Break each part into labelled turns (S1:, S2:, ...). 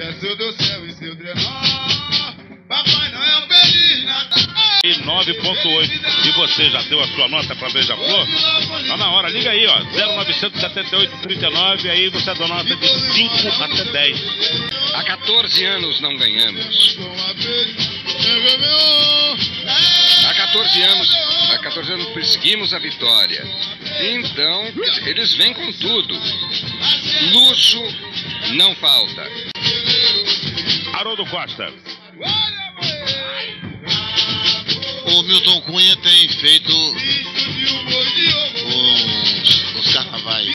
S1: Desceu do céu e seu trenó. Papai Noel, feliz Natal.
S2: E 9.8. E você já deu a sua nota para Beija-Flor? Tá na hora, liga aí, ó. 0978 39, aí você dá nota de 5 até 10.
S3: Há 14 anos não ganhamos. Há 14 anos, há 14 anos perseguimos a vitória. Então, eles vêm com tudo. Luxo não falta.
S2: Haroldo Costa.
S4: O Milton Cunha tem feito os, os carnavais.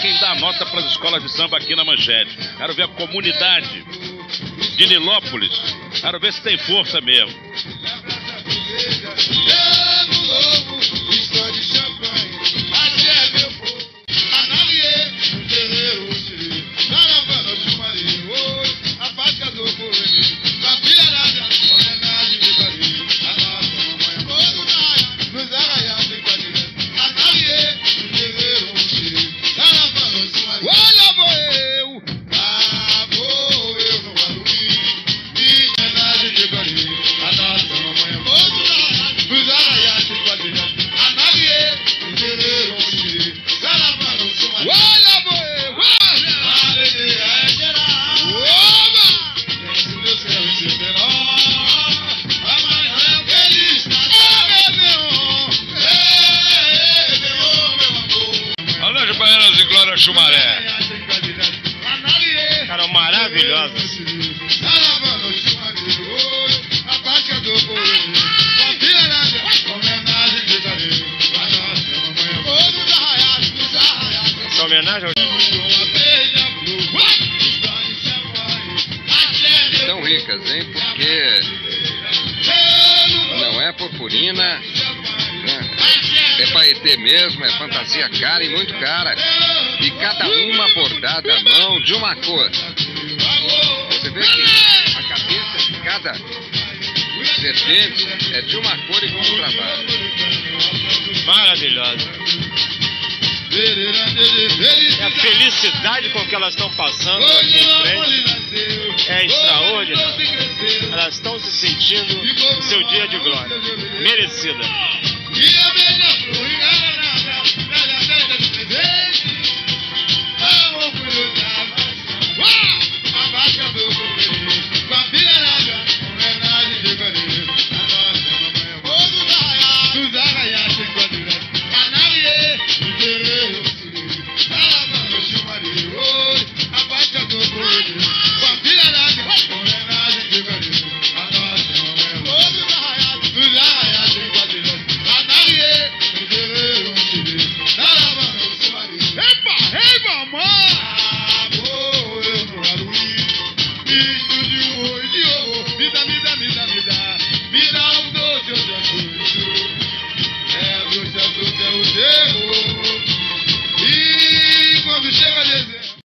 S2: Quem dá a nota para as escolas de samba aqui na Manchete. Quero ver a comunidade de Nilópolis. Quero ver se tem força mesmo.
S3: Glória Chumaré.
S1: Cara, maravilhosa. Essa homenagem ao...
S3: Tão ricas, hein? Porque não é purpurina, né? é paetê mesmo, é fantasia cara e muito cara. E cada uma bordada à mão de uma cor. Você vê que a cabeça de cada vertente é de uma cor e com um trabalho.
S1: Maravilhosa.
S5: É a felicidade com que elas estão passando aqui em frente é extraordinário. Elas estão se sentindo seu dia de glória. Merecida.